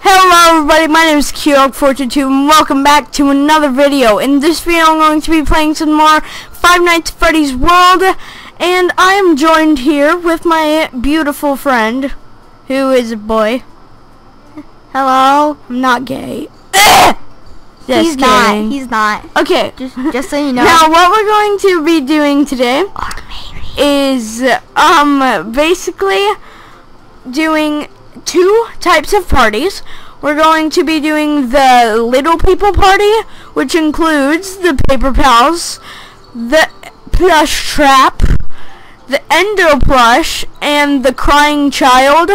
Hello everybody, my name is QDog422 and welcome back to another video. In this video I'm going to be playing some more Five Nights at Freddy's World and I am joined here with my beautiful friend who is a boy. Hello, I'm not gay. He's not. He's not. okay, Just, just so you know. now what we're going to be doing today is um basically doing two types of parties. We're going to be doing the little people party, which includes the paper pals, the plush trap, the endo plush, and the crying child.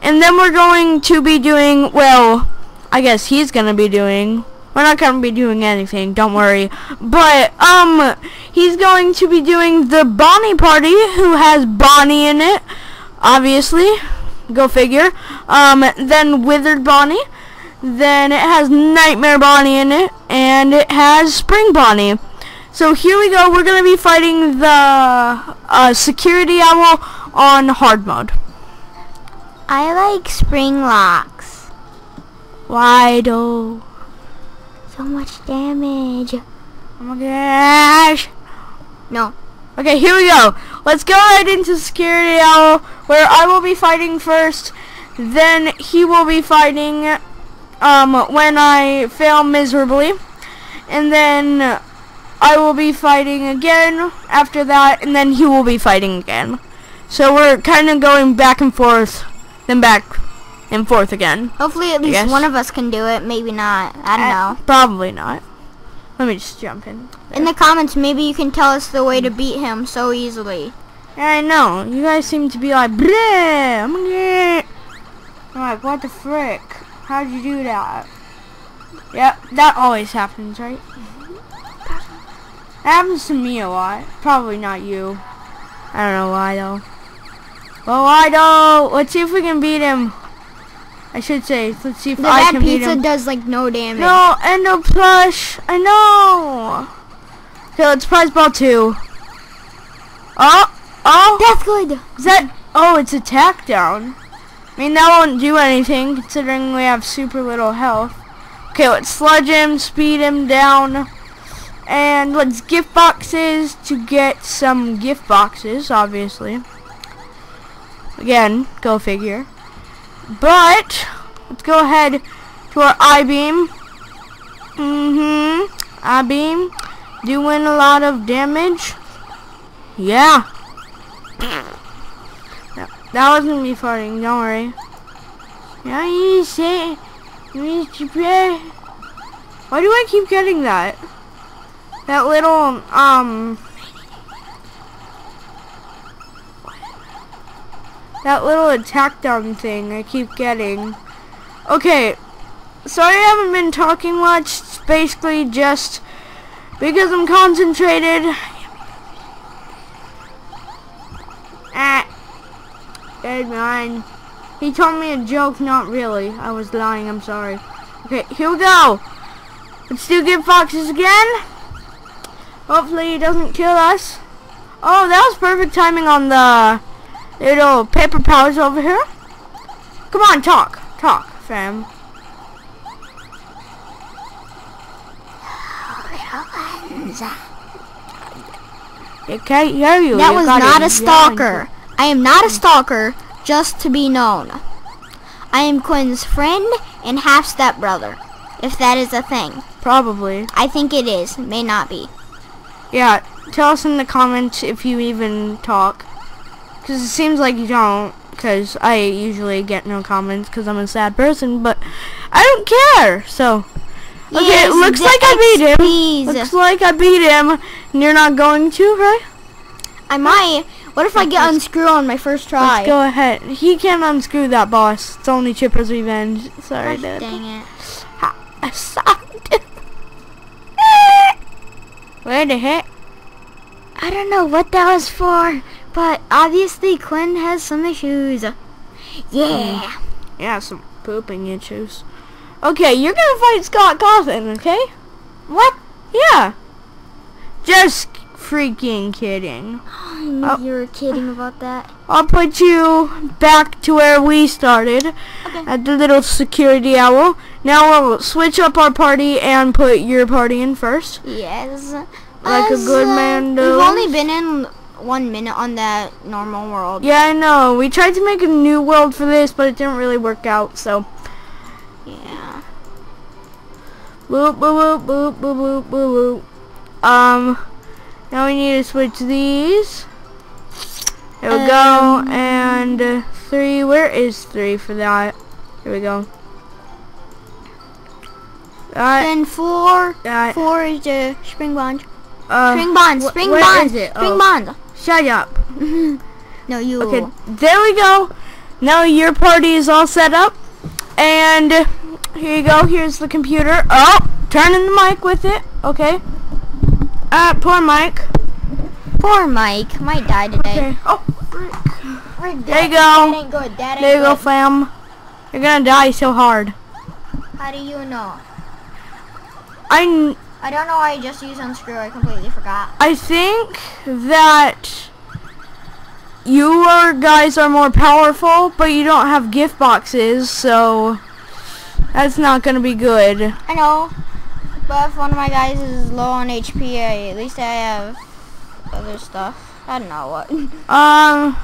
And then we're going to be doing, well, I guess he's gonna be doing. We're not gonna be doing anything, don't worry. But um he's going to be doing the Bonnie party who has Bonnie in it. Obviously. Go figure. Um then Withered Bonnie. Then it has Nightmare Bonnie in it and it has Spring Bonnie. So here we go. We're gonna be fighting the uh, security owl on hard mode. I like spring locks. Why do? So much damage. Oh my gosh. No. Okay, here we go. Let's go right into Security Owl, where I will be fighting first. Then he will be fighting um, when I fail miserably. And then I will be fighting again after that, and then he will be fighting again. So we're kind of going back and forth, then back and forth again. Hopefully at least one of us can do it. Maybe not. I don't Uh, know. Probably not. Let me just jump in. In the comments, maybe you can tell us the way to beat him so easily. I know. You guys seem to be like, bleh, I'm gonna... I'm like, what the frick? How'd you do that? Yep, that always happens, right? That happens to me a lot. Probably not you. I don't know why, though. Well, why, though? Let's see if we can beat him. I should say, let's see if The I can beat pizza does like no damage. No, Endo plush. I know. Okay, let's prize ball two. Oh, oh. That's good. Is that? Oh, it's attack down. I mean, that won't do anything considering we have super little health. Okay, let's sludge him, speed him down, and let's gift boxes to get some gift boxes, obviously. Again, go figure. But let's go ahead to our I beam. Mm-hmm. I beam doing a lot of damage. Yeah. That, wasn't me farting, don't worry. Yeah, you say. Why do I keep getting that? That little, um... That little attack down thing I keep getting. Okay, sorry I haven't been talking much. It's basically just because I'm concentrated. Ah. Dead man. He told me a joke, not really. I was lying, I'm sorry. Okay, here we go. Let's do gift boxes again. Hopefully he doesn't kill us. Oh, that was perfect timing on the little paper pals over here. Come on, talk. Talk, fam. It can't hear you. That You was not a stalker. I am not a stalker, just to be known. I am Quinn's friend and half stepbrother, if that is a thing. Probably. I think it is, may not be. Yeah, tell us in the comments if you even talk. Because it seems like you don't. Because I usually get no comments because I'm a sad person. But I don't care. So, okay, Yes, it looks like I beat him. Looks like I beat him. And you're not going to, right? I might. What if I get unscrew on my first try? Let's go ahead. He can't unscrew that boss. It's only Chipper's revenge. Sorry, Gosh, dude. dang it. I sucked. Where the heck? I don't know what that was for, but obviously Quinn has some issues. Yeah. Yeah, some pooping issues. Okay, you're gonna fight Scott Cawthon, okay? What? Yeah. Just freaking kidding. I knew Oh. you were kidding about that. I'll put you back to where we started Okay. at the little security owl. Now we'll switch up our party and put your party in first. Yes. Like a good uh, man We've only been in one minute on that normal world. Yeah, I know. We tried to make a new world for this, but it didn't really work out. So, Yeah. boop, boop, boop, boop, boop, boop, boop, boop. Um, now we need to switch these. There we Um, go. And uh, three. Where is three for that? Here we go. That. Then four. that. Four is the spring bond. Uh, Spring bond. Spring bond. Spring Oh. bond. Shut up. No, you. Okay, there we go. Now your party is all set up. And here you go. Here's the computer. Oh, turning the mic with it. Okay. Uh, poor Mike. Poor Mike. Might die today. Okay. Oh, Frick. There you go. That ain't good. That ain't there you go, fam. You're gonna die so hard. How do you know? I, I don't know why I just used unscrew. I completely forgot. I think that you are guys are more powerful, but you don't have gift boxes, so that's not gonna be good. I know. But if one of my guys is low on HP, I, at least I have other stuff. I don't know what. Um.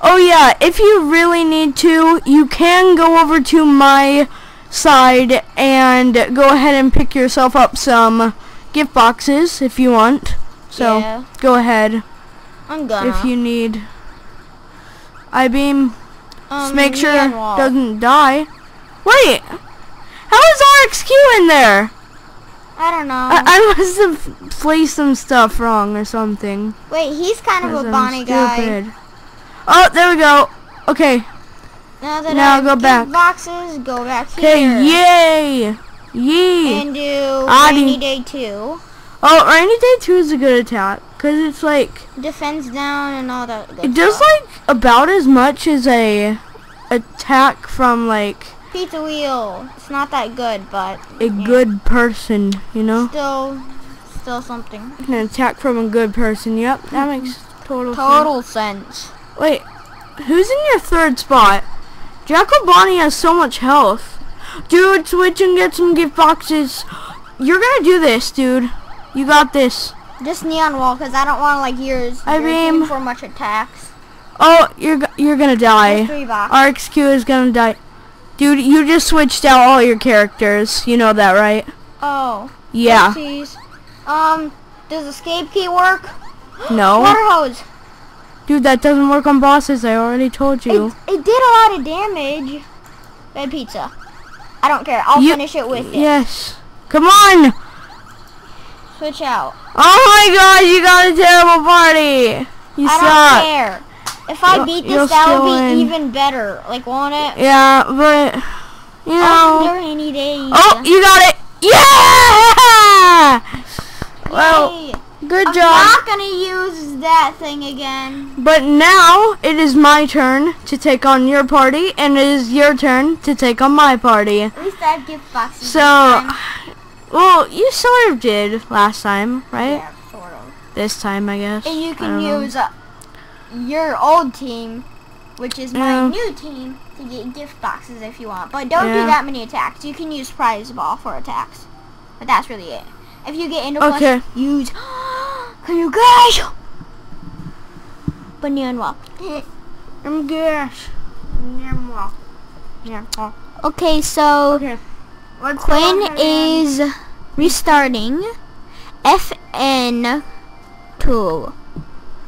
Oh yeah, if you really need to, you can go over to my side and go ahead and pick yourself up some gift boxes if you want. So Yeah. go ahead I'm gonna. if you need. I beam. Just um, make sure it doesn't die. Wait, how is RXQ in there? I don't know. I, I must have placed some stuff wrong or something. Wait, he's kind of a Bonnie guy. Oh, there we go. Okay. Now that Now I go back. boxes, go back Okay, yay! Yay! And do Adi. rainy day two. oh, Rainy Day 2 is a good attack. Because it's like, Defense down and all that. Good it does like about as much as a attack from like Pizza wheel. It's not that good, but a yeah. good person, you know? still, still something. An attack from a good person, yep, that makes total, Total sense. sense. Wait, who's in your third spot? Jack-O-Bonnie has so much health. Dude, switch and get some gift boxes. You're gonna do this, dude. You got this. Just neon wall, cause I don't want like yours. I mean- for much attacks. Oh, you're you're gonna die. RXQ is gonna die. Dude, you just switched out all your characters. You know that, right? Oh. Yeah. Oopsies. Um, does escape key work? No. Water hose. Dude, that doesn't work on bosses. I already told you. it did a lot of damage. Red pizza. I don't care. I'll You- finish it with it. Yes. Come on. Switch out. Oh my god, you got a terrible party. You I suck. don't care. If I You'll- beat this, that would be win. even better. Like, won't it? Yeah, but you Oh, know. days. Oh, you got it. Yeah! Well, Yay. Good job. I'm not gonna use that thing again. But now it is my turn to take on your party, and it is your turn to take on my party. At least I have gift boxes. So, well, you sort of did last time, right? yeah, sort of. This time, I guess. And you can use uh, your old team, which is my Yeah. new team, to get gift boxes if you want. But don't Yeah. do that many attacks. You can use prize ball for attacks. But that's really it. If you get into Okay. flush, use. You guys? But neon wall. I'm gosh. Okay, so Okay. Let's Quinn is restarting FN two.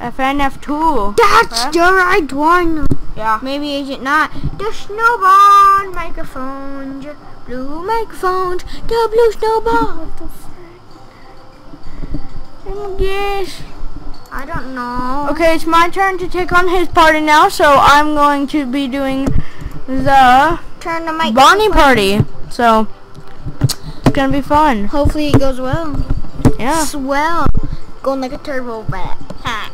FNF2. That's Huh? the right one. Yeah. Maybe agent not. The snowball microphones. Blue microphones. The blue snowball. Oh gosh. I don't know. Okay, it's my turn to take on his party now, so I'm going to be doing the Turn the mic. Bonnie party. So, it's gonna be fun. Hopefully it goes well. Yeah. Swell. Going like a turbo bat. Ha.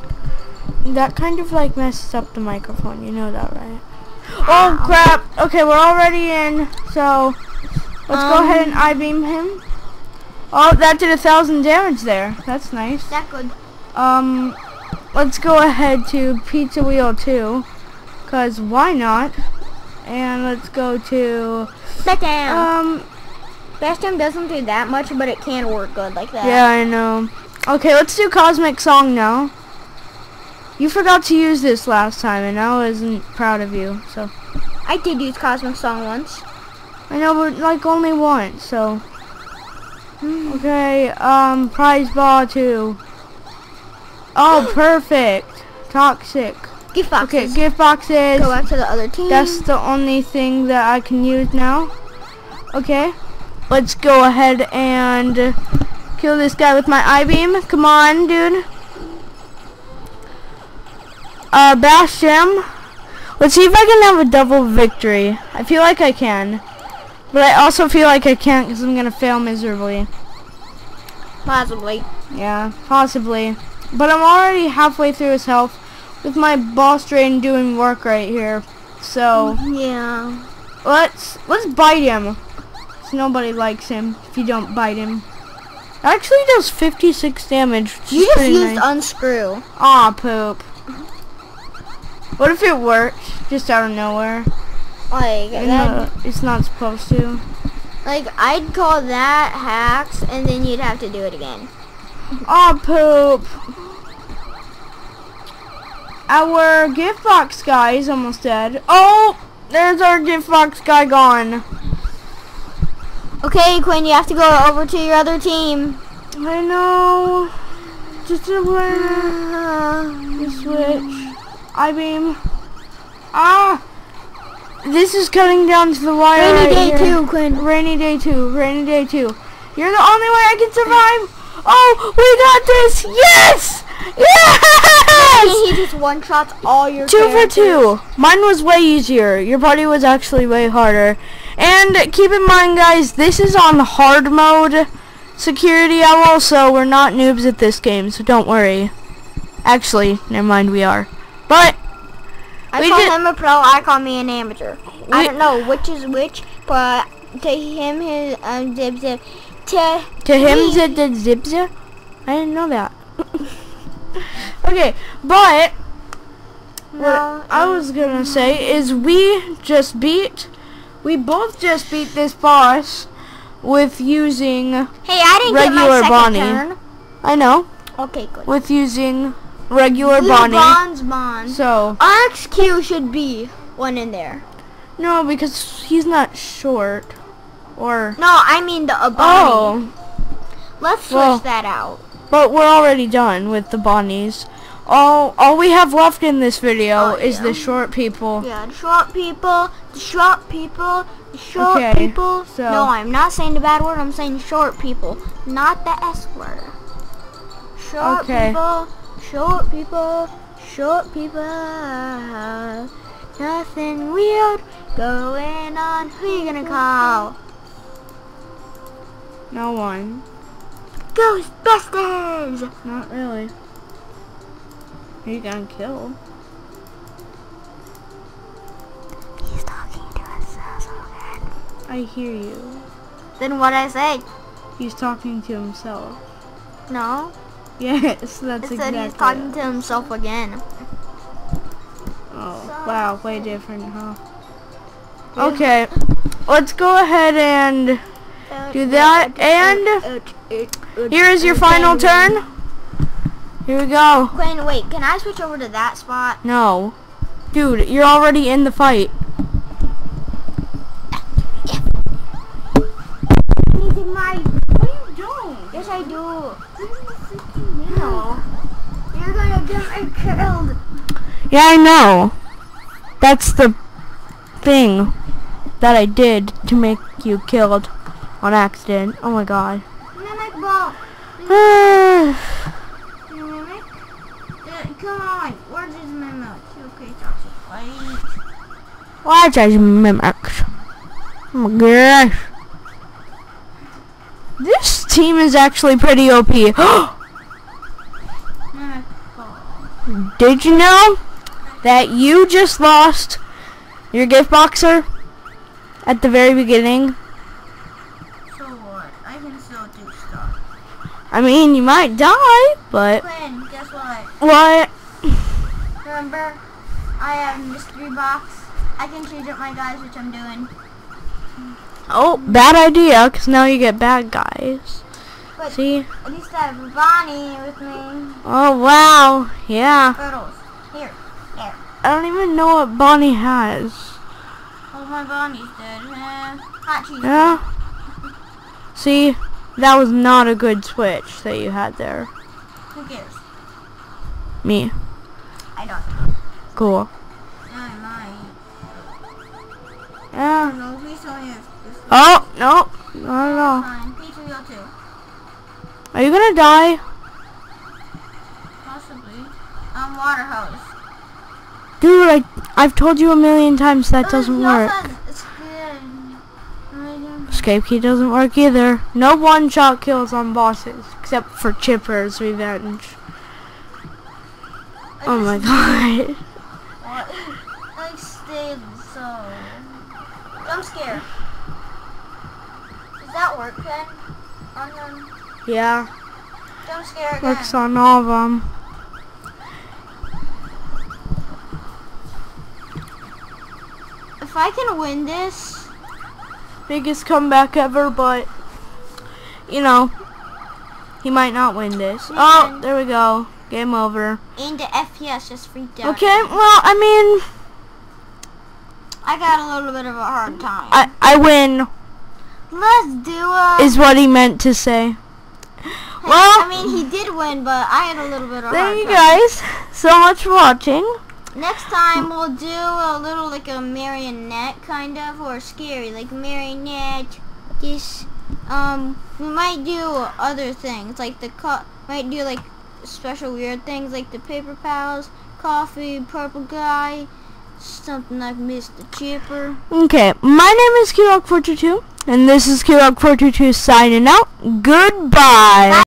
That kind of like messes up the microphone, you know that, right? Oh crap! Okay, we're already in, so let's go Um, ahead and I beam him. Oh, that did a thousand damage there. That's nice. That good. Um, let's go ahead to Pizza Wheel 2. Cause why not? And let's go to, down. um, Bastion doesn't do that much, but it can work good like that. yeah, I know. Okay, let's do Cosmic Song now. You forgot to use this last time, and I wasn't proud of you, so. I did use Cosmic Song once. I know, but like only once, so. Okay, um, prize ball two. Oh, perfect. Toxic. Gift Okay, boxes. gift boxes. Go back to the other team. That's the only thing that I can use now. Okay, let's go ahead and kill this guy with my I-beam. Come on, dude. Uh, bash him. Let's see if I can have a double victory. I feel like I can. But I also feel like I can't because I'm going to fail miserably. Possibly. Yeah, possibly. But I'm already halfway through his health with my boss drain doing work right here. So, Yeah. let's let's bite him. nobody likes him if you don't bite him. Actually does 56 damage. You just used nice. unscrew. Aw, poop. What if it worked just out of nowhere? Like that, it's not supposed to. like I'd call that hacks, and then you'd have to do it again. Oh poop. Our gift box guy is almost dead. Oh, there's our gift box guy gone. Okay, Quinn, you have to go over to your other team. I know. Just a. The switch. I beam. Ah! This is coming down to the wire. Rainy right day here. two, Quinn. Rainy day two. Rainy day two. You're the only way I can survive. Oh, we got this. Yes! Yes! he just one shots all your Two for two. Mine was way easier. Your party was actually way harder. And keep in mind, guys, this is on hard mode security owl, so we're not noobs at this game, so don't worry. Actually, never mind, we are. But I We call him a pro. I call me an amateur. I don't know which is which, but to him, his um, zip zip. To to him, zip zip zip zip. I didn't know that. okay, but no, what I was gonna say is we just beat, we both just beat this boss with using, Hey, I didn't get regular my second Bonnie. turn. I know, Okay, good. with using regular Blue Bonnie. Bonds Bond. So, RXQ should be one in there. no, because he's not short. Or, No, I mean the a Bonnie. oh, Let's switch well. that out. but we're already done with the Bonnies. All, all we have left in this video Oh, is yeah. the short people. Yeah, the short people, the short people, the short Okay, people. so- No, I'm not saying the bad word. I'm saying short people, not the S word. Short Okay. people, short people, short people. Nothing weird going on. Who are you gonna call? No one. Ghostbusters! Not really. Who you gonna kill? He's talking to us again. I hear you. Then what I say? He's talking to himself. No, Yes, that's said exactly he's talking it. to himself again. Oh, wow, way different, huh? Okay, let's go ahead and do that, and here is your final turn. Here we go. Quinn, wait, can I switch over to that spot? No. Dude, you're already in the fight. Anything my No, you don't. Yes I do. No. You're gonna get me killed. Yeah, I know. That's the thing that I did to make you killed on accident. Oh my god. Mimic ball. Mimic? Uh, come on. Where's his mimic? Okay, toxic. Wait. does mimics? Oh my gosh. This team is actually pretty OP. Mimic ball. Did you know that you just lost your gift boxer at the very beginning? So what? I can still do stuff. I mean, you might die, but Quinn, guess what? what? Remember, I have mystery box. I can change up my guys, which I'm doing. Oh, bad idea, because now you get bad guys. But See? at least I have Bonnie with me. Oh, wow. Yeah. Turtles. Here. There. I don't even know what Bonnie has. Oh, my Bonnie's dead. Eh, hot cheese. Yeah. See? That was not a good switch that you had there. Who cares? Me. I don't. Cool. I might. I Yeah. don't know. Please tell me if Oh, no. Not at all. Fine. P2O2. Are you gonna die? Possibly. Um, water hose. Dude, I, I've told you a million times that Oh, doesn't work. has- It's good. Medium. Escape key doesn't work either. No one-shot kills on bosses, except for Chipper's Revenge. Oh my god. I stayed so. I'm scared. Does that work then? On? Yeah, Jump scare again. works on all of them. If I can win this, Biggest comeback ever, but, you know, he might not win this. Oh, there we go. Game over. and the FPS just freaked out. Okay, well, I mean, I got a little bit of a hard time. I, I win, Let's do it. is what he meant to say. Well, I mean, he did win, but I had a little bit of thank you guys so much for watching. Next time we'll do a little like a marionette kind of or scary like marionette. This um we might do other things like the co- might do like special weird things like the paper pals, coffee, purple guy, something like Mr. Chipper. Okay, my name is QDog422, and this is QDog422 signing out. Goodbye.